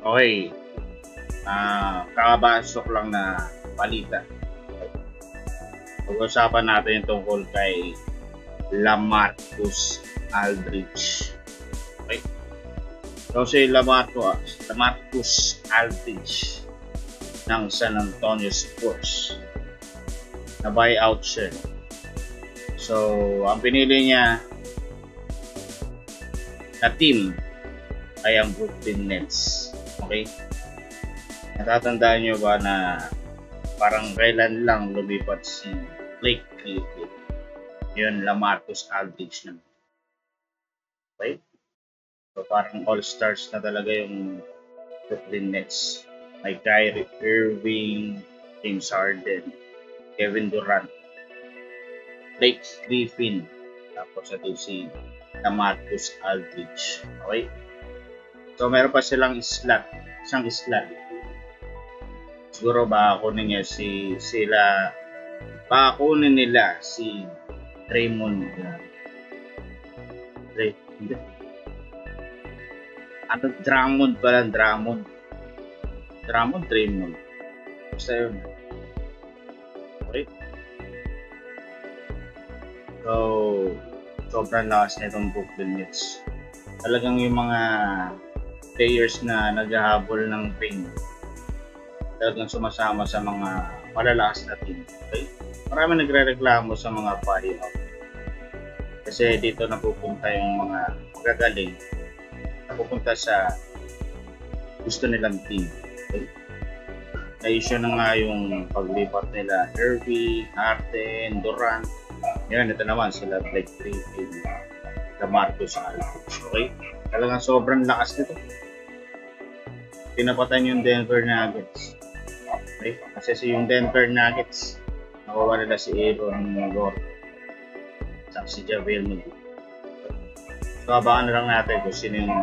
Okay. Ah, kakabasok lang na balita. Pag-usapan natin yung tungkol kay Lamarcus Aldridge. Okay? So si Lamarcus, Lamarcus Aldridge ng San Antonio Spurs na buyout siya. So, ang pinili niya na team ay ang Brooklyn Nets. Okay? Natatandaan nyo ba na parang kailan lang lumipat si Blake Griffin? Yun, Lamarcus Aldridge na. Okay? So parang all-stars na talaga yung Brooklyn Nets. May Kyrie Irving, James Harden, Kevin Durant, Blake Griffin, tapos ito si Lamarcus Aldridge. Okay? So meron pa silang slot, isang slot. Siguro baka kunin niya si sila baka kunin nila si Draymond uh, Dray, hindi. Ano, Drummond pala, Drummond. Drummond, Draymond. Basta yun. Okay. So, sobrang lakas na itong Brooklyn Nets. Talagang yung mga players na naghahabol ng ring talagang sumasama sa mga malalakas na team. Okay? Marami nagre-reklamo sa mga buyout. Kasi dito napupunta yung mga magagaling napupunta sa gusto nilang team. Okay? Na-issue na nga yung paglipat nila Irving, Harden, Durant. Yan, ito naman sila Blake Griffin, Lamarcus Aldridge. Okay? Talagang sobrang lakas nito. Tinapatan yung Denver Nuggets. Okay? Kasi si yung Denver Nuggets, nakuha nila si Aaron Gordon. Saka si Javel McGee. So, abangan na lang natin kung sino yung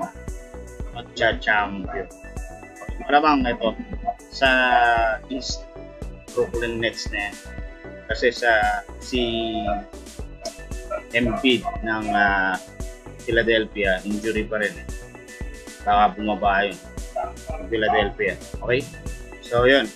magcha-champion. Malamang ito, sa East, Brooklyn Nets na yan. Kasi sa si Embiid ng uh, Philadelphia, injury pa rin. Baka bumaba yun. Philadelphia. Okay? So, yun.